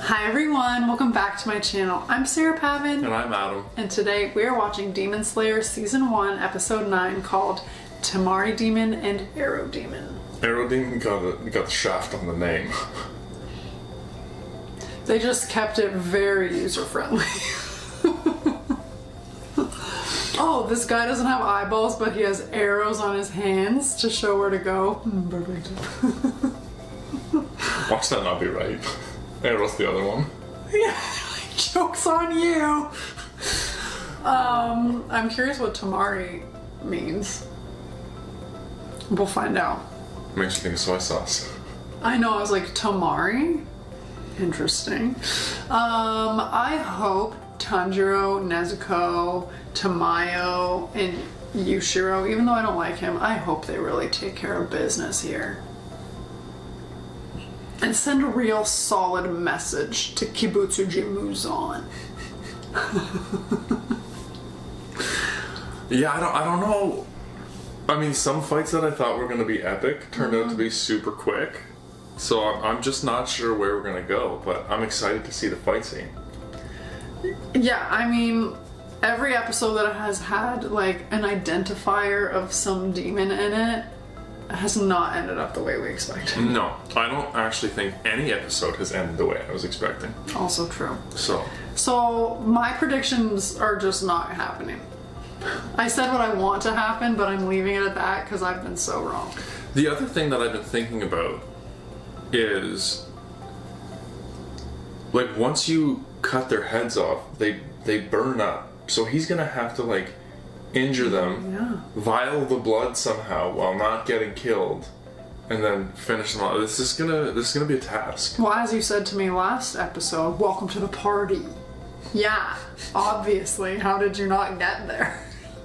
Hi everyone, welcome back to my channel. I'm Sarah Pavan. And I'm Adam. And today we are watching Demon Slayer Season 1, Episode 9 called Tamari Demon and Arrow Demon. Arrow Demon got, a, got the shaft on the name. They just kept it very user friendly. oh, this guy doesn't have eyeballs, but he has arrows on his hands to show where to go. Hmm, perfect. Watch that not be right. Arrow's the other one. yeah, joke's on you. Um, I'm curious what Tamari means. We'll find out. Makes you think of soy sauce. I know, I was like, Tamari? Interesting. Um, I hope Tanjiro, Nezuko, Tamayo, and Yushiro, even though I don't like him, I hope they really take care of business here. And send a real solid message to Kibutsuji Muzan. Yeah, I don't, I don't know. I mean, some fights that I thought were going to be epic turned out to be mm-hmm. super quick. So I'm, I'm just not sure where we're going to go, but I'm excited to see the fight scene. Yeah, I mean, every episode that has had like an identifier of some demon in it has not ended up the way we expected. No, I don't actually think any episode has ended the way I was expecting. Also true. So, So my predictions are just not happening. I said what I want to happen, but I'm leaving it at that because I've been so wrong. the other thing that I've been thinking about is like once you cut their heads off, they they burn up. So he's gonna have to like injure them, Yeah. vial the blood somehow while not getting killed, and then finish them off. This is gonna this is gonna be a task. Well, as you said to me last episode, welcome to the party. Yeah, obviously. How did you not get there?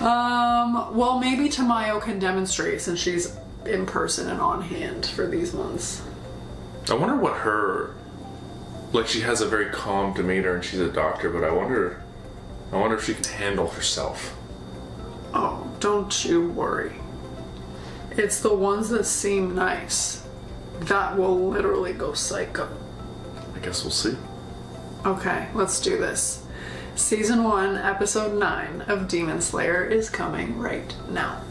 um, well, maybe Tamayo can demonstrate since she's in person and on hand for these months. I wonder what her like she has a very calm demeanor and she's a doctor, but I wonder I wonder if she can handle herself. Oh, don't you worry. It's the ones that seem nice that will literally go psycho. I guess we'll see. Okay, let's do this. Season 1, Episode 9 of Demon Slayer is coming right now.「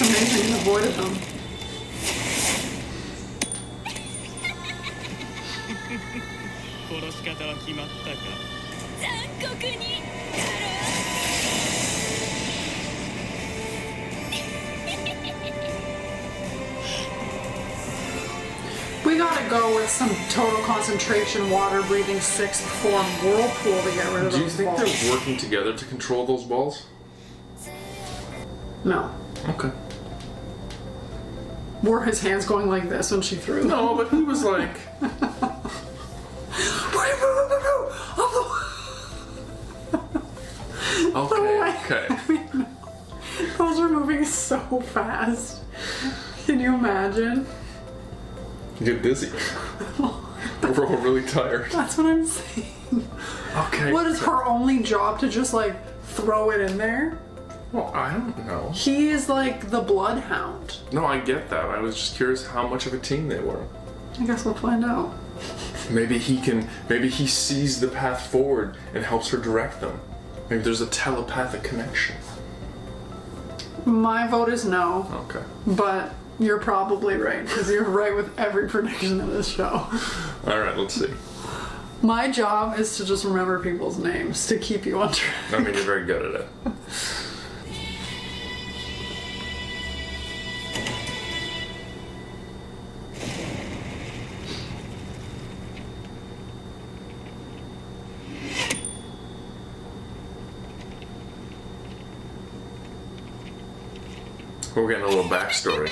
Avoided them. We gotta go with some total concentration, water breathing six form whirlpool to get rid of Do you think balls. they're working together to control those balls? No. Okay. Were his hands going like this when she threw them? No, but he was like Okay, okay. Those are moving so fast. Can you imagine? You get dizzy. We're all really tired. That's what I'm saying. Okay. What is her only job to just like throw it in there? Well, I don't know. He is like the bloodhound. No, I get that. I was just curious how much of a team they were. I guess we'll find out. Maybe he can. Maybe he sees the path forward and helps her direct them. Maybe there's a telepathic connection. My vote is no, Okay. but you're probably right because you're right with every prediction of this show. All right. Let's see. My job is to just remember people's names to keep you on track. I mean, you're very good at it. backstory.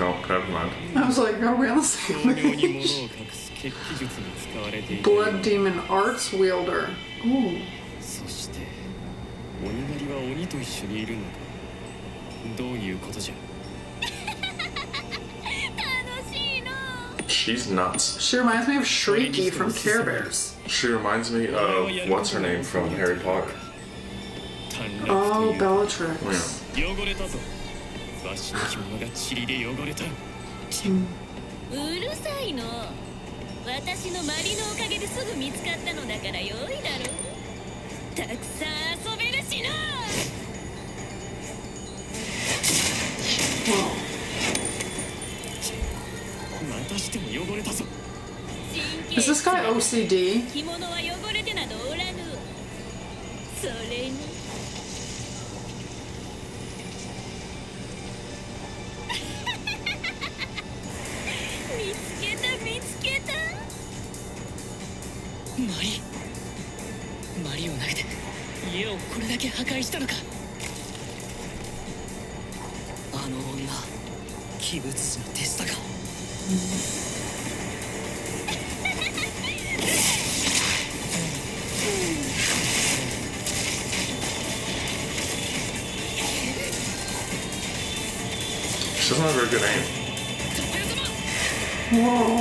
Oh, never mind. I was like, are we on the same page? Blood Demon Arts Wielder. Ooh. She's nuts. She reminds me of Shreeky from Care Bears. She reminds me of what's her name from Harry Potter. Oh, Bellatrix. 汚れたぞわしの着物が塵で汚れたうるさいの私のマリのおかげですぐ見つかったのだから良いだろたくさん遊べるしな Is this guy OCD? 着物は汚れてなどおらぬそれに見つけた見つけたマリマリを投げて家をこれだけ破壊したのかあの女鬼物 Whoa.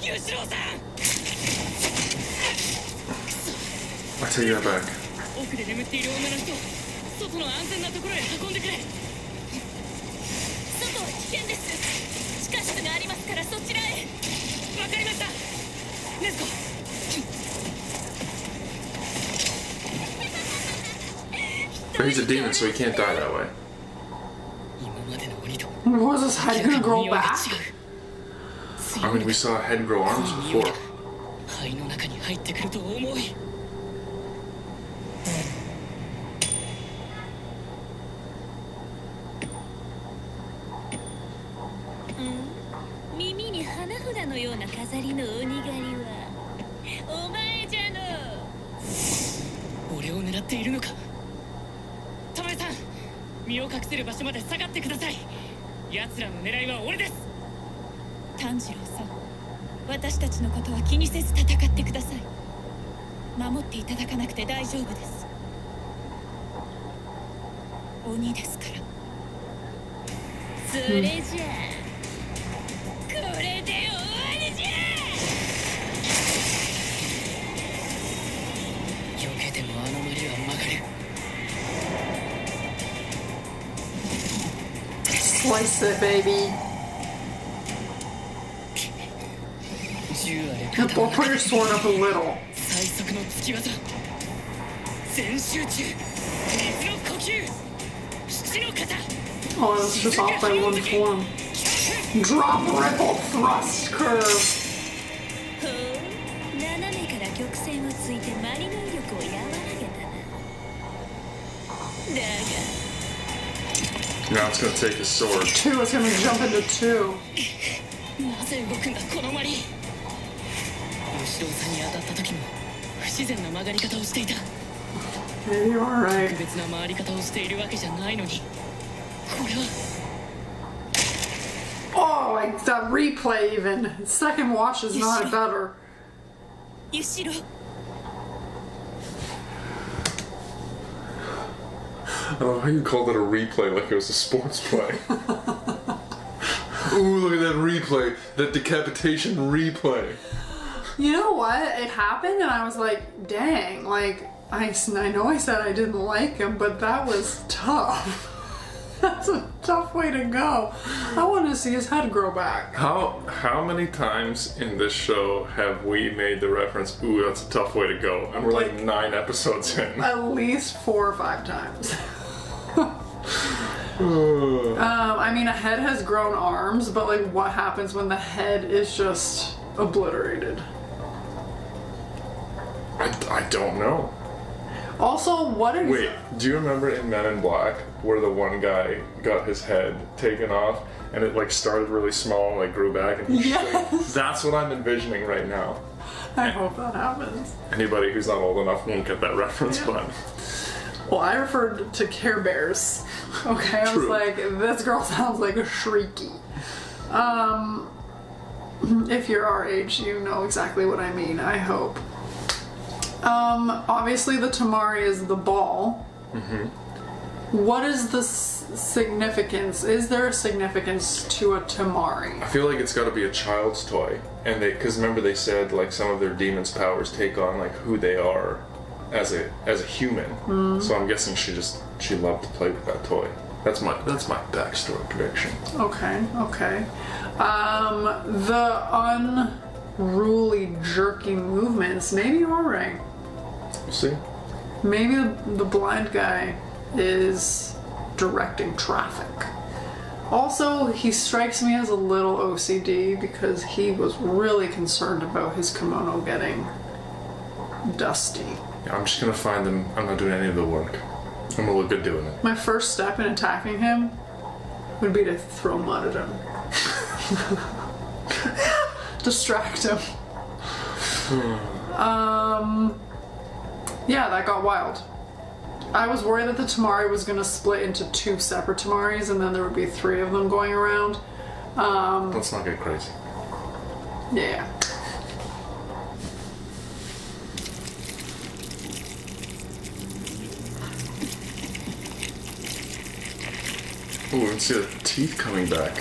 ユシロウさん I take that back. 奥で眠っている女の人外の安全なところへ運んでくれ外は危険です地下室がありますからそちらへわかりましたネズコ But he's a demon, so he can't die that way. Was his head gonna grow back? I mean, we saw head grow arms before. 守っていただかなくて大丈夫です。鬼ですから。それじゃ。あ、これで終わりじゃ。避けてもあの森は曲がる。Slice it, baby. 銃あれ Or put your sword up a little. 最速の突き技全集中水の呼吸七の型 Oh, it's just off by one form. Drop ripple thrust curve. ほう斜めから曲線をついてマリの威力を和らげたなだ Now it's gonna take his sword. Two is gonna jump into two. り方をしていた Maybe you are 特 right. 別な回り方をしているわけじゃないのにこれは Oh, like that replay even. Second watch is not better. ユシロ I love how you called it a replay like it was a sports play. Ooh, look at that replay. That decapitation replay. You know what? It happened, and I was like, dang, like, I, I know I said I didn't like him, but that was tough. That's a tough way to go. I want to see his head grow back. How how many times in this show have we made the reference? Ooh, that's a tough way to go, and we're like Like- nine episodes in. At least four or five times. um, I mean, a head has grown arms, but like, what happens when the head is just obliterated? I, I don't know. Also, what is Wait, do you remember in Men in Black where the one guy got his head taken off and it like started really small and like grew back and Yes. shrank? That's what I'm envisioning right now. I hope that happens. Anybody who's not old enough won't get that reference, Yeah. but Well, I referred to Care Bears. Okay, I was like, this girl sounds like a shrieky. Um, if you're our age, you know exactly what I mean. I hope. Um, obviously the Tamari is the ball. What is the s- significance? Is there a significance to a Tamari? I feel like it's got to be a child's toy, and they because remember they said like some of their demons' powers take on like who they are as a as a human. So I'm guessing she just she loved to play with that toy. That's my that's my backstory prediction. Okay, okay. Um, the unruly, jerky movements. Maybe alright. We'll see. Maybe the, the blind guy is directing traffic. Also, he strikes me as a little OCD because he was really concerned about his kimono getting dusty. Yeah, I'm just gonna find them. I'm not doing any of the work. I'm gonna look good doing it. My first step in attacking him would be to throw mud at him. Distract him. um, yeah, that got wild. I was worried that the tamari was going to split into two separate tamaris and then there would be three of them going around. Um, Let's not get crazy. Yeah. Oh, we can see the teeth coming back.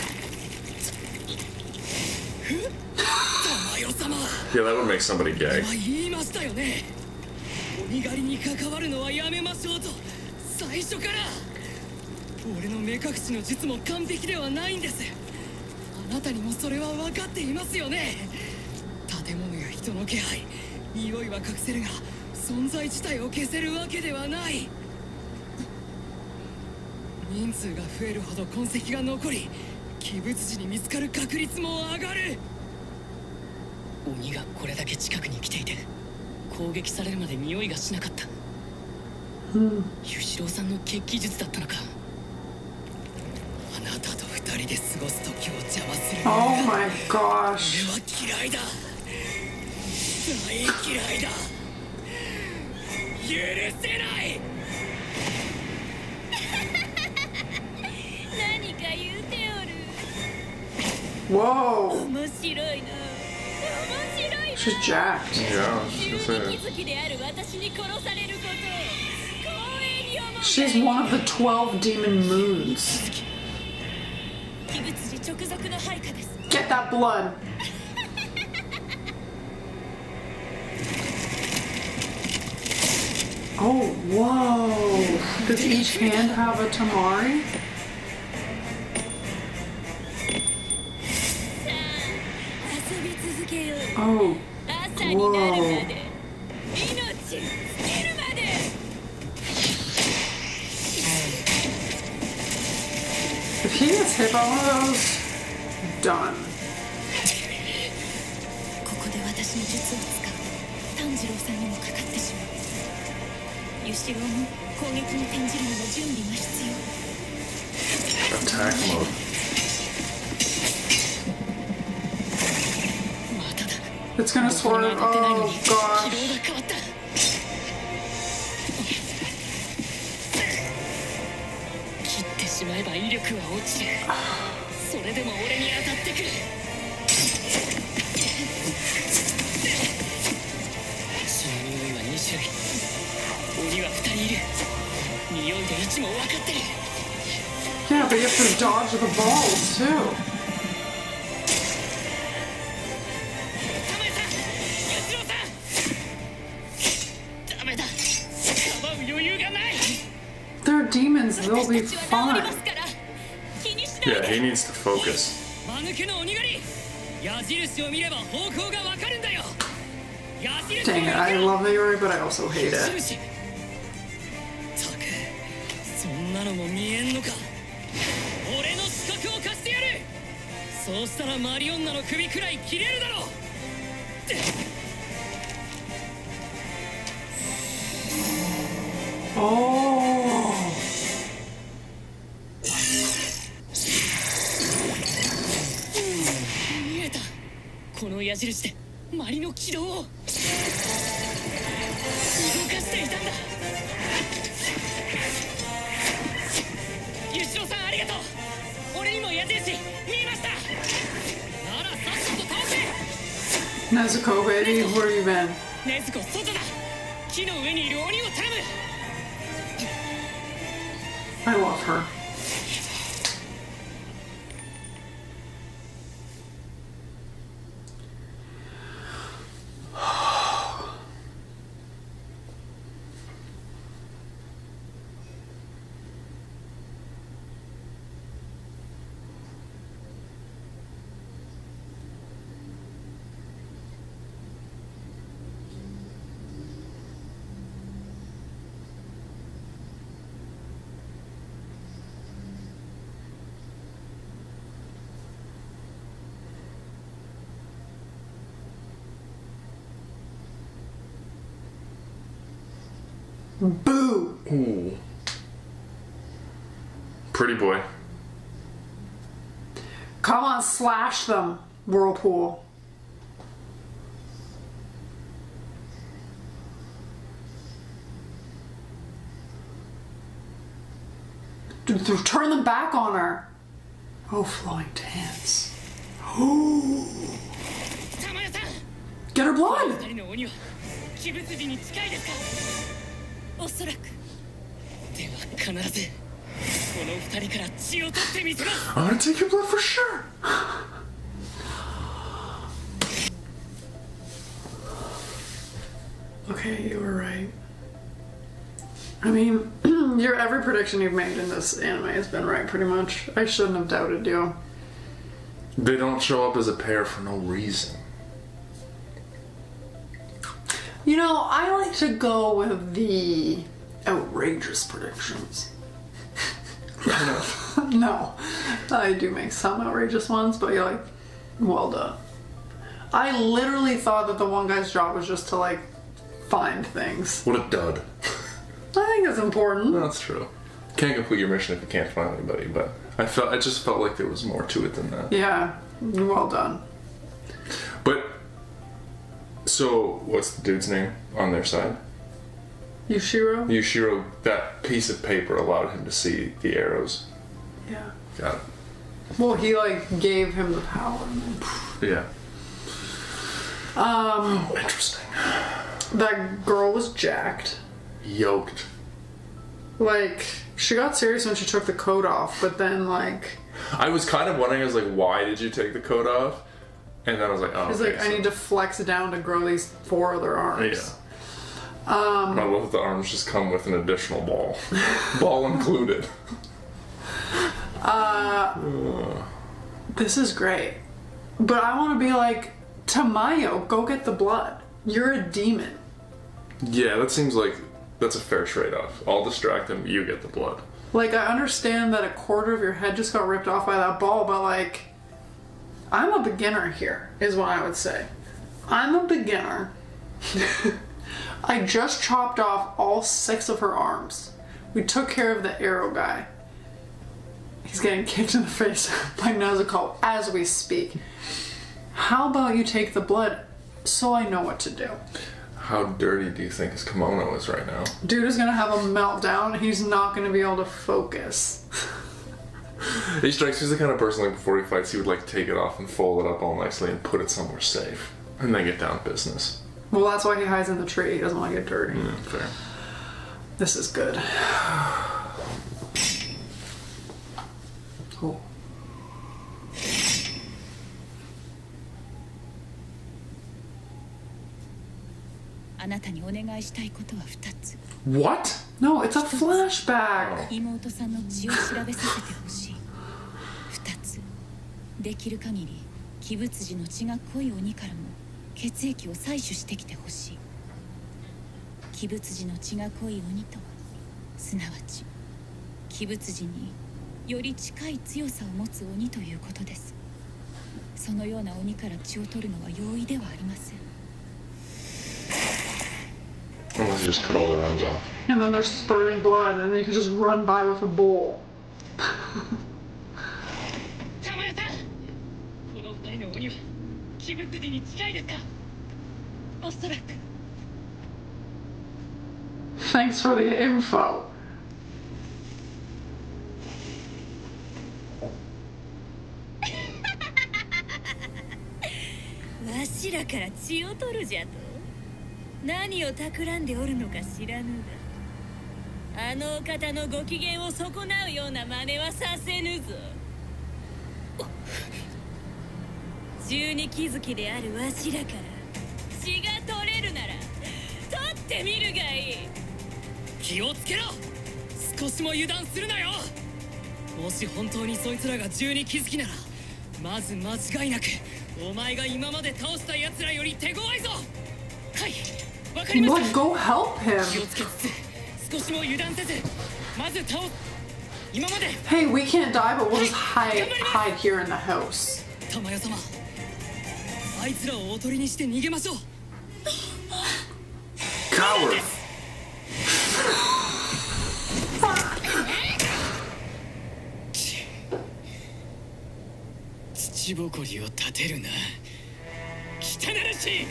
yeah, that would make somebody gay. は言いましたよね鬼狩りに関わるのはやめましょうと最初から。俺の目隠しの術も完璧ではないんです。あなたにもそれは分かっていますよね。建物や人の気配。匂いは隠せるが存在自体を消せるわけではない。人数が増えるほど痕跡が残り鬼物時に見つかる確率も上がる。鬼がこれだけ近くに来ていて攻撃されるまで匂いがしなかった。裕次郎さんの血気術だったのか。あなたと二人で過ごす時を邪魔する。Oh. は嫌いだ。大嫌いだ。許せない。何か言うておる面白いな She's jacked. Yeah, she's. She's one of the 12 demon moons. Get that blood. Oh, whoa. Does each hand have a tamari? Oh, Whoa. If he gets hit by one of those, done. Attack mode. It's gonna そんな swerve. 当たってないの Oh に軌道 gosh. が変わった切ってし they'll be 私たちは治りま fine. すから ない Yeah, で he needs to focus. 間抜けの鬼狩り矢印を見れば方向がわかるんだよ矢印を Dang 見 it, I ろ love the Yuri, but I also hate it. 印 印でマリの軌道を。動かしていたんだ。さんありがとう。俺にも矢印見えました。ならさっさと倒せ。Nezuko, baby, where you been? 禰豆子外だ。木の上にいる鬼を頼む。I love her. Boo! Ooh. Pretty boy. Come on, slash them, Whirlpool. Turn them back on her. Oh, flowing dance. Get her blood! おそらくでは必ずこの二人から血を取ってみせます I'm gonna take your blood for sure. Okay, you were right. I mean, your every prediction you've made in this anime has been right, pretty much. I shouldn't have doubted you. They don't show up as a pair for no reason. You know, I like to go with the outrageous predictions. no, I do make some outrageous ones, but you're like, well done. I literally thought that the one guy's job was just to like find things. What a dud. I think it's important. That's true. Can't complete your mission if you can't find anybody, but I felt I just felt like there was more to it than that. Yeah, well done. So what's the dude's name on their side? Yushiro? Yushiro that piece of paper allowed him to see the arrows. Yeah. Got it. Well, he like gave him the power. Yeah. Um oh, interesting. That girl was jacked. Yoked. Like, she got serious when she took the coat off, but then like I was kind of wondering, I was like, why did you take the coat off? And then I was like, oh, she's okay, like, I so- need to flex down to grow these four other arms. Yeah. Um, I love that the arms just come with an additional ball, ball included. Uh. This is great. But I want to be like, Tamayo, go get the blood. You're a demon. Yeah, that seems like that's a fair trade-off. I'll distract him. You get the blood. Like, I understand that a quarter of your head just got ripped off by that ball, but like, I'm a beginner here, is what I would say. I'm a beginner. I just chopped off all six of her arms. We took care of the arrow guy. He's getting kicked in the face by Nezuko as we speak. How about you take the blood so I know what to do? How dirty do you think his kimono is right now? Dude is gonna have a meltdown. He's not gonna be able to focus. he strikes me as the kind of person like before he fights, he would like take it off and fold it up all nicely and put it somewhere safe, and then get down to business. Well, that's why he hides in the tree. He doesn't want to get dirty. Mm, fair. This is good. Cool. What? No, it's a flashback. Oh. できる限り鬼物児の血が濃い鬼からも血液を採取してきてほしい鬼物児の血が濃い鬼とはすなわち鬼物児により近い強さを持つ鬼ということですそのような鬼から血を取るのは容易ではありません Unless you just cut all their arms off. And then they're spurting blood, and then you can just run by with a bowl. 玉屋さんこの二人の鬼は鬼物児に近いですか？おそらく。Thanks for the info. わしらから血を取るじゃと。何を企んでおるのか知らぬが。あのお方のご機嫌を損なうような真似はさせぬぞ十二気づきであるわしらから血が取れるなら取ってみるがいい気をつけろ。少しも油断するなよもし本当にそいつらが十二気づきならまず間違い。なくお前が今まで倒した。奴らより手強いぞはいわかりました気を.つけつつ少しも油断せず。まず倒す。今まで。Hey, we can't die, but we'll just hide hide here in the house. あいつらをおとりにして逃げましょう Coward! 土ぼこりを立てるな汚らしい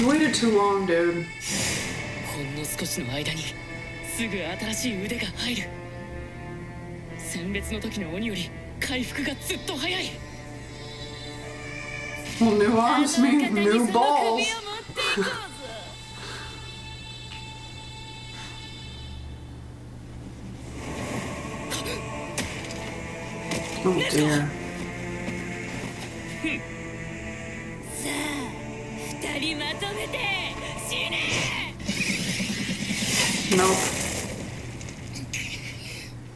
You waited too long, dude. 少しの間にすぐ新しい腕が入る選別の時の鬼より回復がずっと早い Well, new あ arms mean new balls. Oh dear. Nope.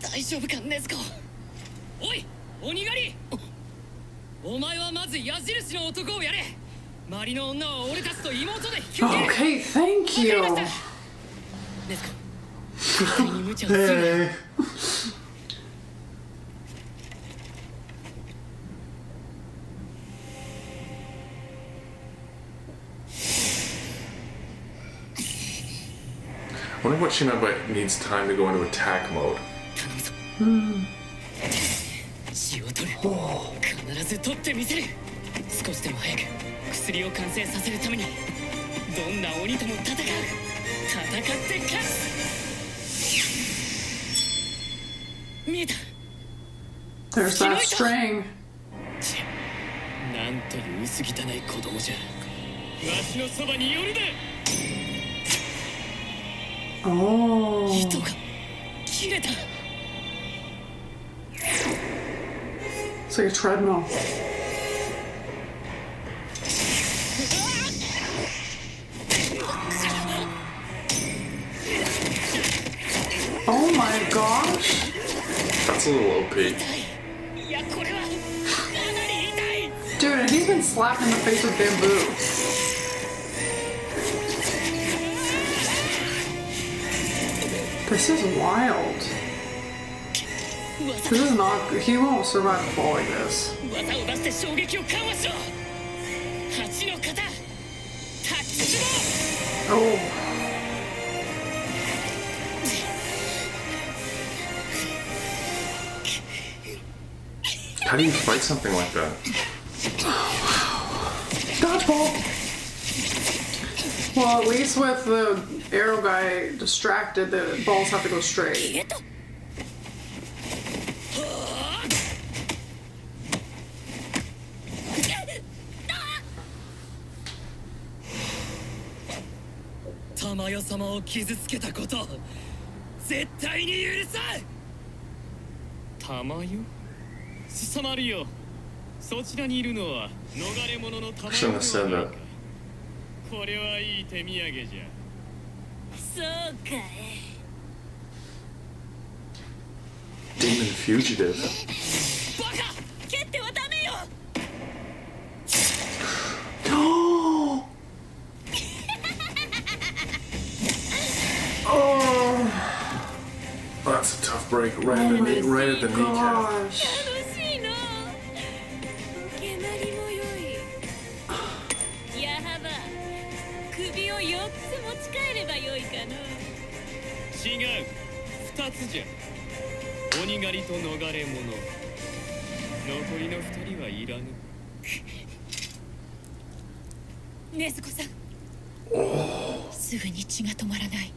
大丈夫かネズコおい鬼狩り！お前はまず矢印の男をやれ！周りの女は俺たちと妹で引き受ける！Okay, thank わ you. 絶対に無茶をするな wonder what she meant by needs time to go into attack mode. 頼むぞ血を取る必ず取ってみせる少しでも早く薬を完成させるためにどんな鬼とも戦う戦って勝つ見えた There's that string. ちなんという薄汚い子供じゃわしのそばに寄るな Oh. 糸が切れた It's like a treadmill. Oh my gosh. That's a little OP. いやこれはかなり痛い Dude, and he's been slapped in the face with bamboo. This is wild. This is not. He won't survive a fall like this. Oh. How do you fight something like that? Dodgeball! Well, at least with the arrow guy distracted, the balls have to go straight. えっと玉代様を傷つけたこと絶対に許さん玉代凄まるよそちらにいるのは逃れ者の玉 Shouldn't have said that. これはいい手土産じゃ そうかい Demon fugitive. バカ蹴ってはダメよ Oh. oh. That's a tough break. Right at the knee, right at the kneecap. 二つじゃ鬼狩りと逃れ者残りの二人はいらぬ禰豆子さんすぐに血が止まらない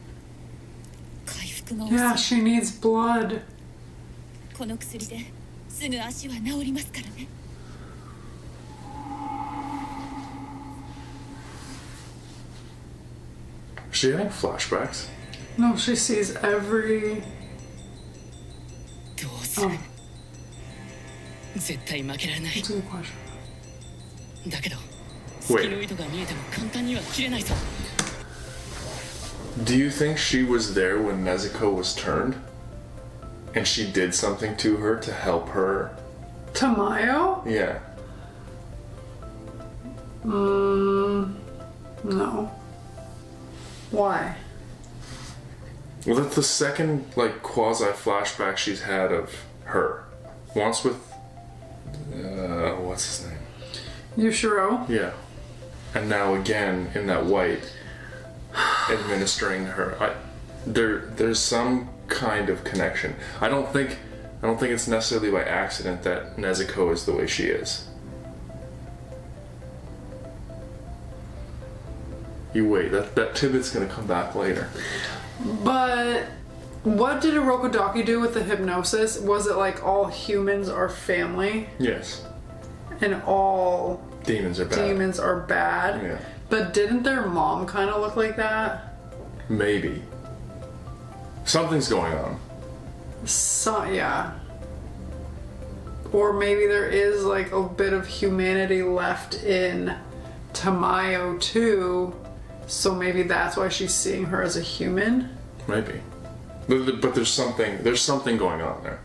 回復が遅い Yeah, she needs blood. この薬ですぐ足は治りますからね Is she having flashbacks? No, she sees every. どうする Oh, 絶対負けられない that's a good question. だけど Wait. 月の糸が見えても簡単には切れないぞ Do you think she was there when Nezuko was turned? And she did something to her to help her? Tamayo? Yeah. Mm, no. Why? Well, that's the second, like, quasi flashback she's had of her. Once with. Uh, what's his name? Yushiro? Yeah. And now again in that white, administering her. I, there, there's some kind of connection. I don't think, I don't think it's necessarily by accident that Nezuko is the way she is. You wait. That that tidbit's gonna come back later. But what did Urokodaki do with the hypnosis? Was it like all humans are family Yes, and all demons are bad. demons are bad? Yeah. But didn't their mom kind of look like that? Maybe. Something's going on. So, yeah. Or maybe there is like a bit of humanity left in Tamayo too. So maybe that's why she's seeing her as a human. Maybe. But, but there's something. There's something going on there.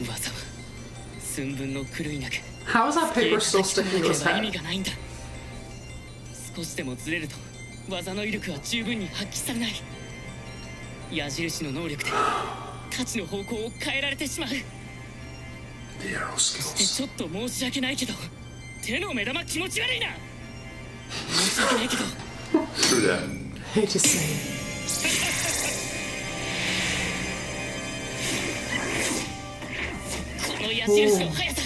技は寸分の狂いなく How is that paper still 叩き sticking 込 to ま his なければ意味 head? がないんだ少しでもずれると技の威力は十分に発揮されない矢印の能力で太刀の方向を変えられてしまう The arrow で skills. ちょっと申し訳ないけど 手の目玉気持ち悪いな申し訳ないけど True that. hate to say. この矢印の速さ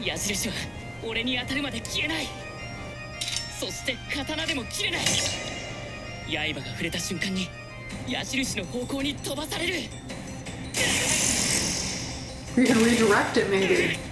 矢印は俺に当たるまで消えないそして刀でも切れない刃が触れた瞬間に矢印の方向に飛ばされる We can redirect it maybe.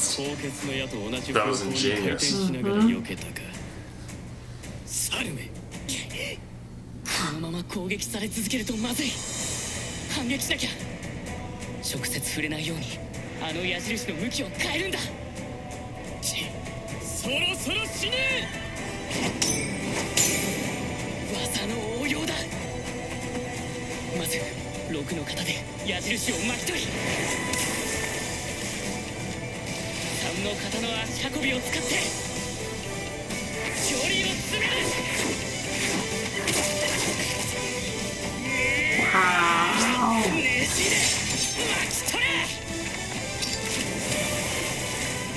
高血の矢と同じ方向に回.転しながら避けたか。サルメ。このまま攻撃され続けるとまずい。反撃しなきゃ。直接触れないようにあの矢印の向きを変えるんだ。ちそろそろ死ね。技の応用だ。まず6の型で矢印を巻き取り刀は足運びを使って距離を詰めるねじれ巻き取れ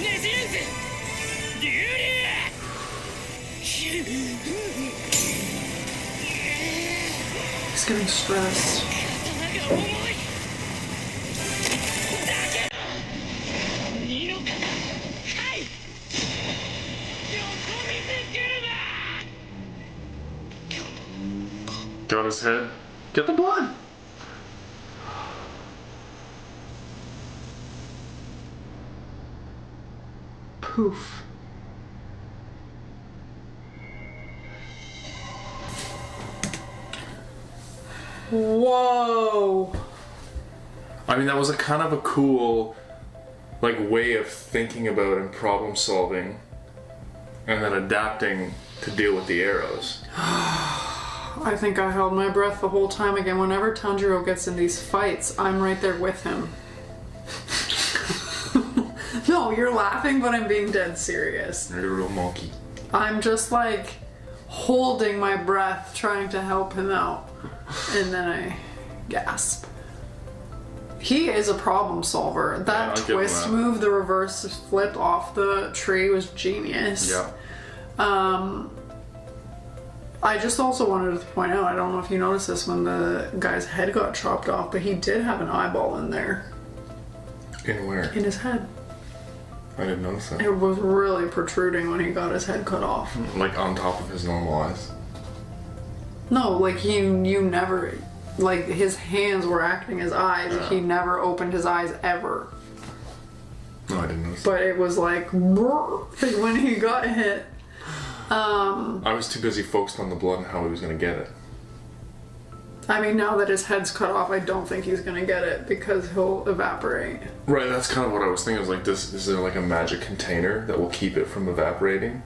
ねじれんぜ竜流 It's getting stressed. Got head. Get the blood. Poof. Whoa. I mean, that was a kind of a cool, like, way of thinking about and problem solving, and then adapting to deal with the arrows. I think I held my breath the whole time again. Whenever Tanjiro gets in these fights, I'm right there with him. no, you're laughing, but I'm being dead serious. Real monkey. I'm just like holding my breath, trying to help him out. And then I gasp. He is a problem solver. That Yeah, I'll give him twist that. move, the reverse flip off the tree, was genius. Yeah. Um, I just also wanted to point out, I don't know if you noticed this when the guy's head got chopped off, but he did have an eyeball in there, In where? in his head. I didn't notice that. It was really protruding when he got his head cut off. Like on top of his normal eyes. No, like you, you never, like his hands were acting as eyes. He never opened his eyes ever. No, I didn't notice. But it was like when he got hit. Um, I was too busy focused on the blood and how he was gonna get it. I mean, now that his head's cut off, I don't think he's gonna get it because he'll evaporate. Right, that's kind of what I was thinking. I was like, this is there like a magic container that will keep it from evaporating?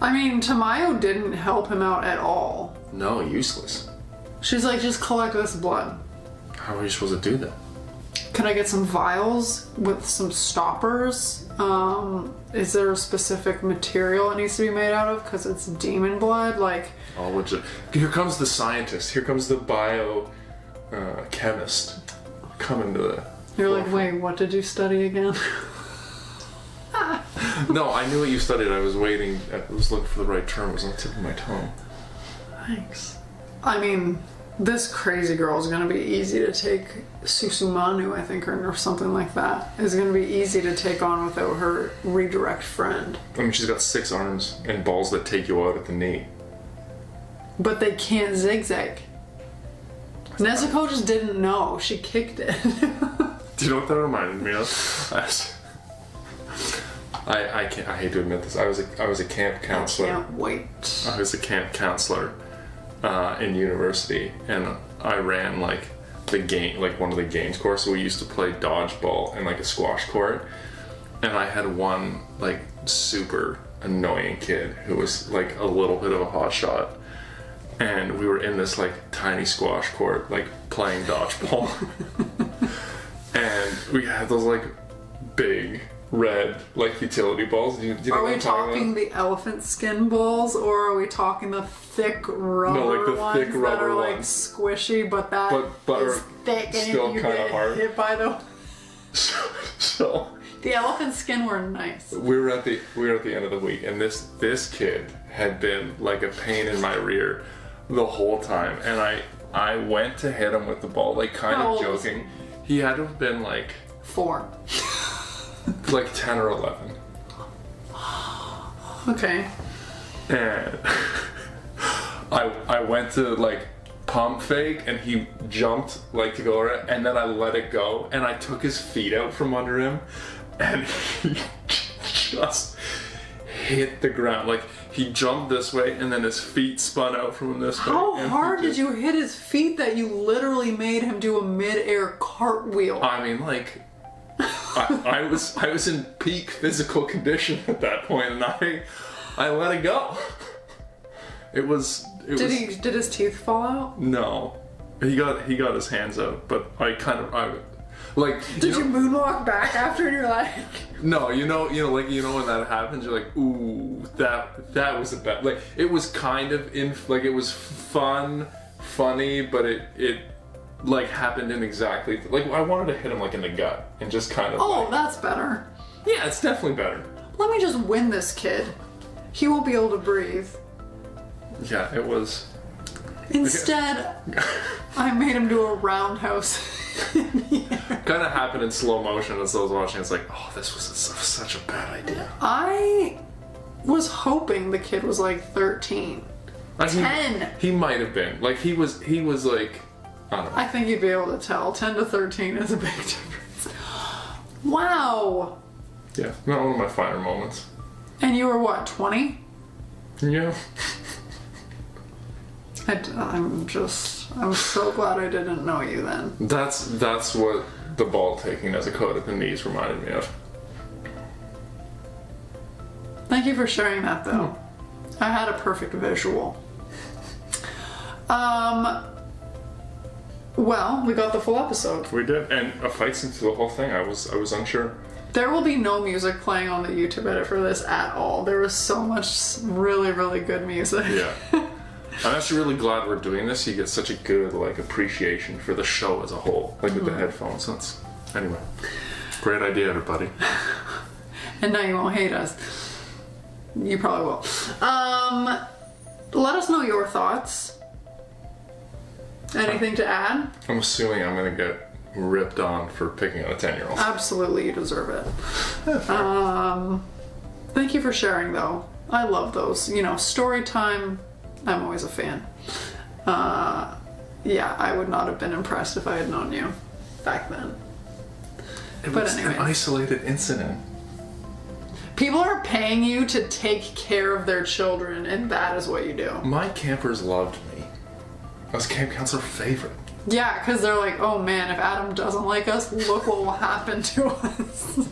I mean, Tamayo didn't help him out at all. No, useless. She's like, just collect this blood. How are you supposed to do that? Can I get some vials with some stoppers? Um, is there a specific material it needs to be made out of? Because it's demon blood. Like, Oh, which here comes the scientist. Here comes the bio uh, chemist coming to the. you're like, wait, what did you study again? No, I knew what you studied. I was waiting. I was looking for the right term. It was on the tip of my tongue. Thanks. I mean, this crazy girl is gonna be easy to take. Susumanu, I think, or, or something like that, is gonna be easy to take on without her redirect friend. I mean, she's got six arms and balls that take you out at the knee. But they can't zigzag. Nezuko just didn't know. She kicked it. Do you know what that reminded me of? I, I, I can't. I hate to admit this. I was a, I was a camp counselor. Can't wait. I was a camp counselor uh, in university, and I ran like the game, like one of the games course. So we used to play dodgeball in like a squash court, and I had one like super annoying kid who was like a little bit of a hot shot, and we were in this like tiny squash court, like playing dodgeball, and we had those like big red like utility balls. Do you, do you Are we talking the elephant skin balls, or are we talking the thick rubber like the ones thick that rubber are like squishy, but that But- but is thick and still if you get hard. hit by the So, so the elephant skin were nice. we were at the we were at the end of the week, and this this kid had been like a pain in my rear the whole time, and I I went to hit him with the ball, like kind How of joking. He had to have been like Four. Like ten or eleven, Okay. and I I went to like pump fake, and he jumped like to go around, and then I let it go, and I took his feet out from under him, and he just hit the ground. Like he jumped this way, and then his feet spun out from him this way. How and he hard did you hit his feet that you literally made him do a mid-air cartwheel? I mean, like. I, I was I was in peak physical condition at that point, and I I let it go. It was it did was he? Did his teeth fall out? no. He got he got his hands out, but I kind of I like Did you, know, moonwalk back after and you're like, no you know you know like you know when that happens you're like ooh that that was a bad like it was kind of in like it was fun funny but it it like happened in exactly like I wanted to hit him like in the gut and just kind of oh, like, that's better. yeah it's definitely better Let me just win this kid. He won't be able to breathe. yeah it was Instead, I made him do a roundhouse. kind of happened in slow motion as I was watching it's like oh this was such a bad idea I was hoping the kid was like 13. I mean, 10. He might have been. Like he was. He was like. I. I think you'd be able to tell. 10 to 13 is a big difference. Wow. Yeah, not one of my finer moments. And you were what, 20? Yeah. I, am just, I'm so glad I didn't know you then. That's that's what the ball taking as a code at the knees reminded me of. Thank you for sharing that though. I had a perfect visual. Um, well, we got the full episode. We did, and a fight scene through the whole thing. I was I was unsure. There will be no music playing on the YouTube edit for this at all. There was so much really, really good music. Yeah. I'm actually really glad we're doing this. You get such a good like appreciation for the show as a whole, like with the headphones. That's anyway. Great idea, everybody. and now you won't hate us. You probably will. Um, let us know your thoughts. Anything to add? I'm assuming I'm gonna get ripped on for picking on a ten year old. Absolutely, you deserve it. Um, thank you for sharing, though. I love those. You know, story time. I'm always a fan. Uh, yeah, I would not have been impressed if I had known you back then. It but was an isolated incident. People are paying you to take care of their children, and that is what you do. My campers loved me. I was camp counselor favorite. Yeah, because they're like, oh man, if Adam doesn't like us, look what will happen to us.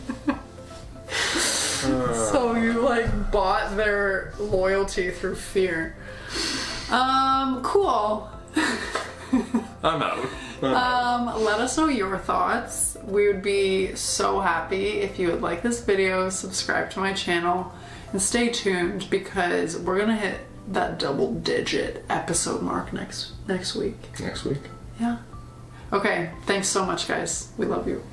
so you like bought their loyalty through fear. Um, cool. I'm out. I'm out. Um, let us know your thoughts. We would be so happy if you would like this video, subscribe to my channel, and stay tuned because we're gonna hit that double digit episode mark next next week. Next week. Yeah. Okay, thanks so much guys. We love you.